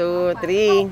two, three.